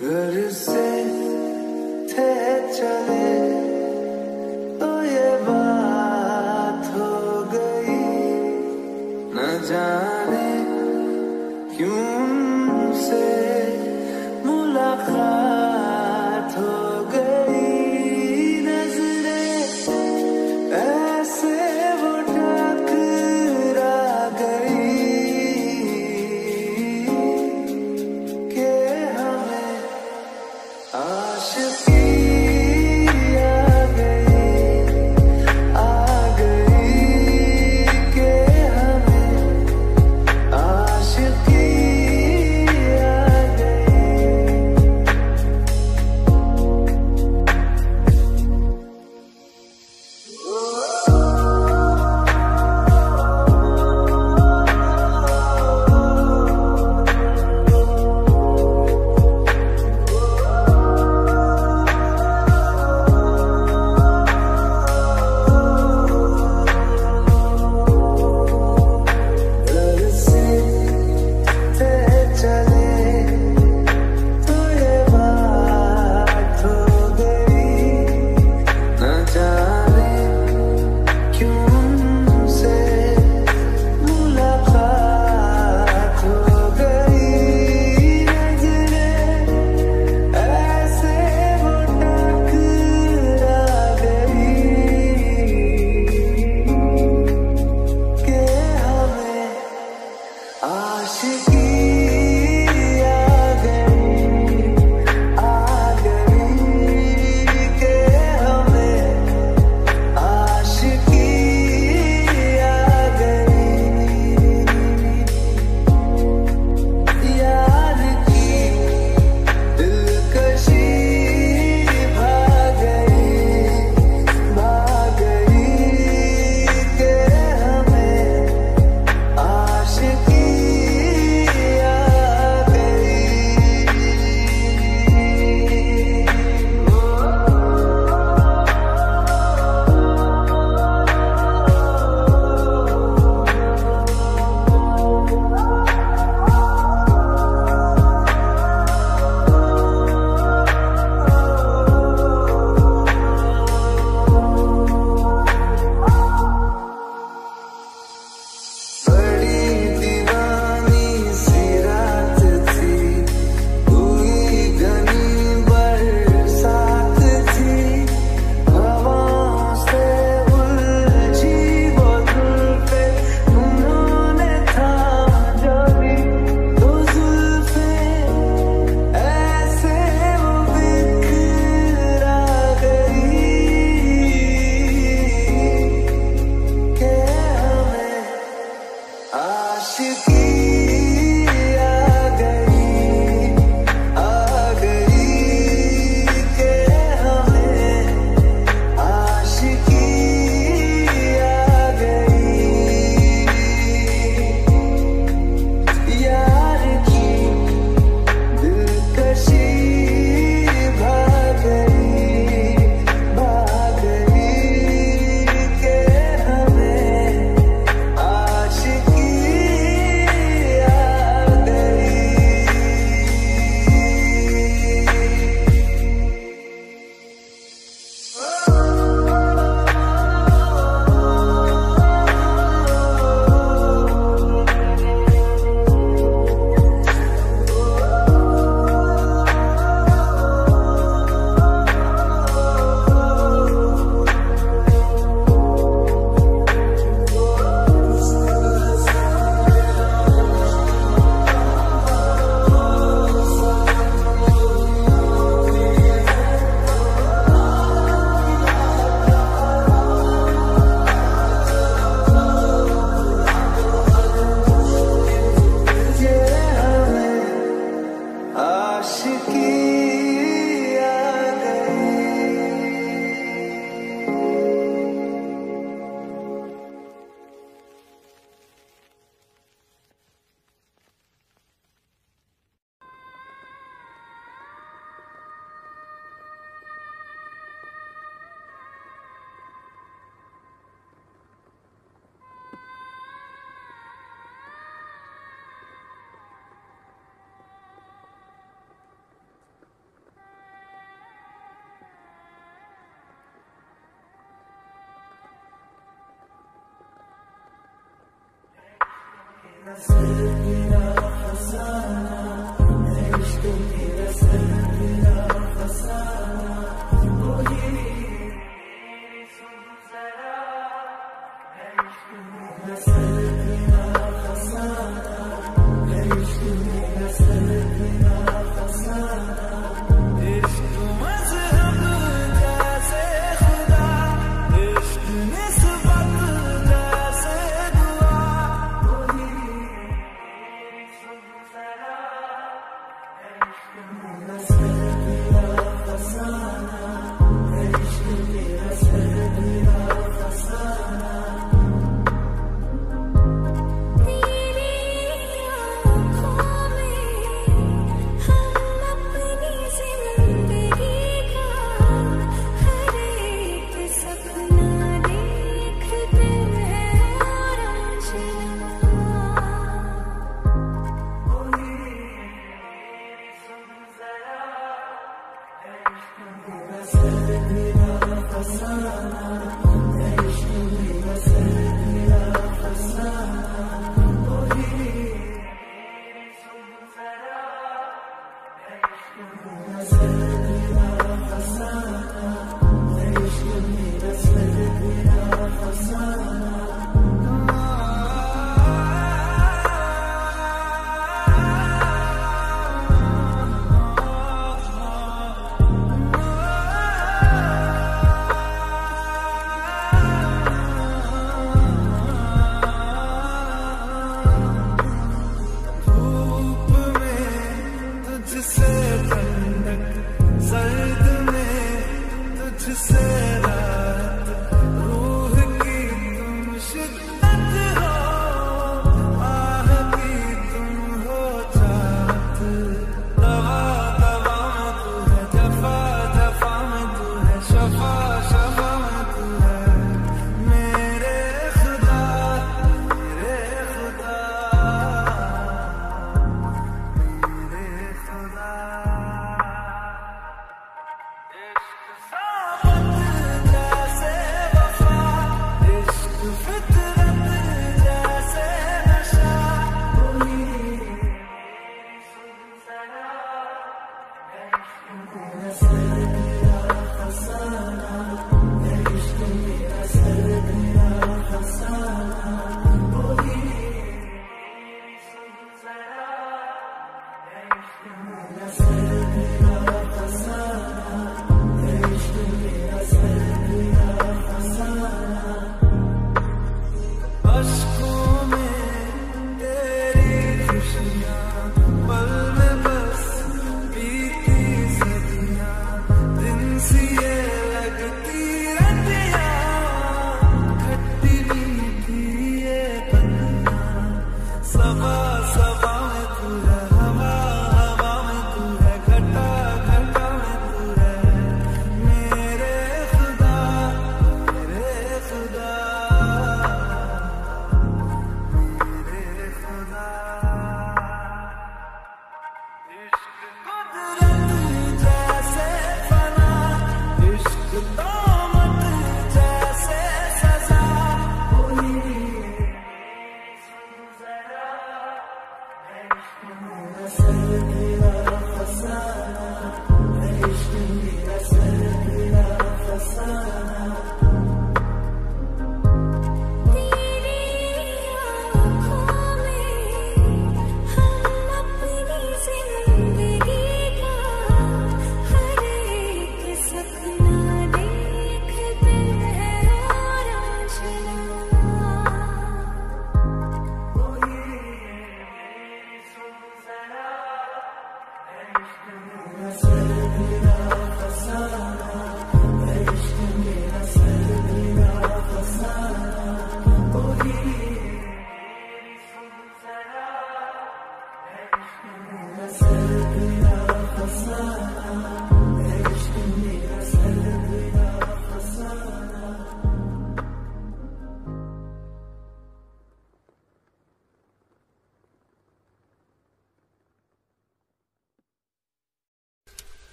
घर से थे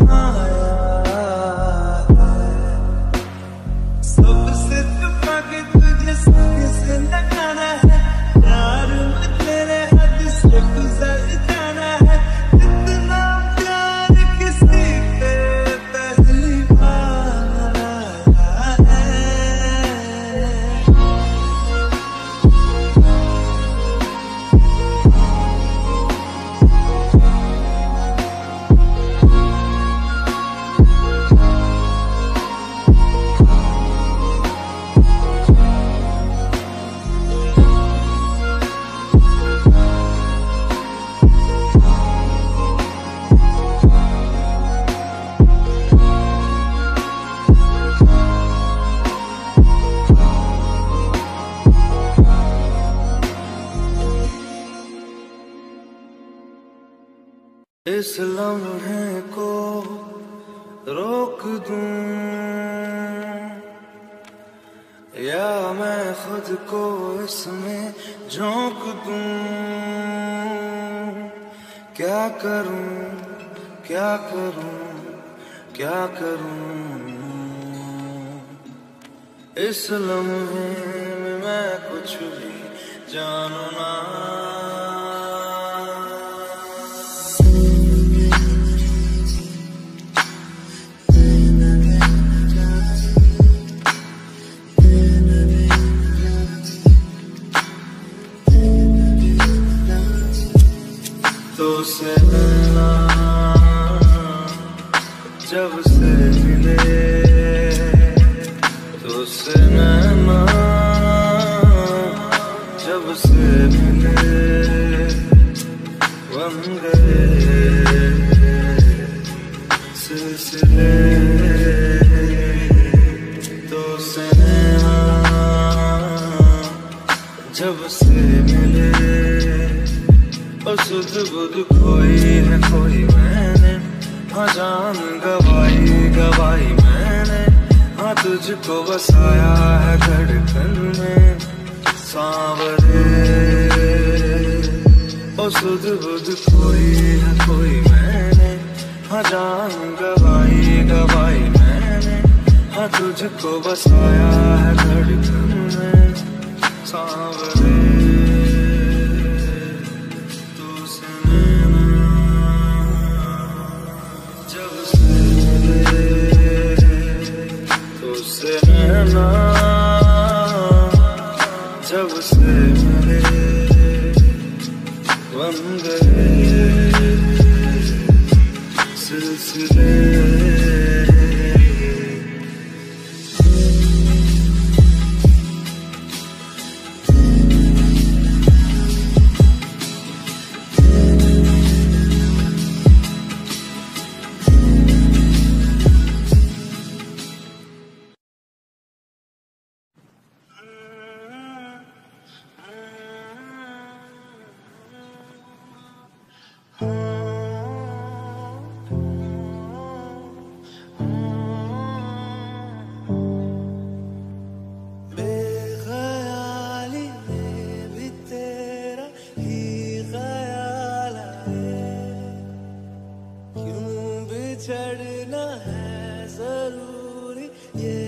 my heart इस लम्हे में मैं कुछ भी जानू was sitting. slow बिछड़ना है ज़रूरी ये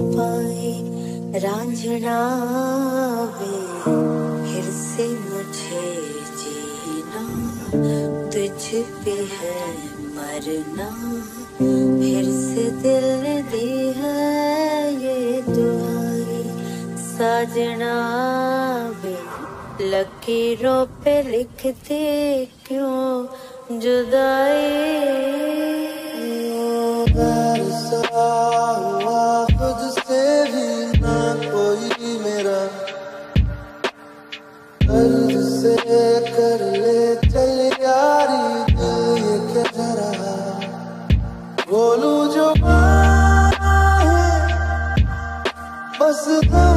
पाए, रांझना वे फिर से मुझे जीना। तुझ पे है मरना, फिर से दिल ने दी है ये दुआई साजना वे लकीरों पे लिखते क्यों? जुदाई the love.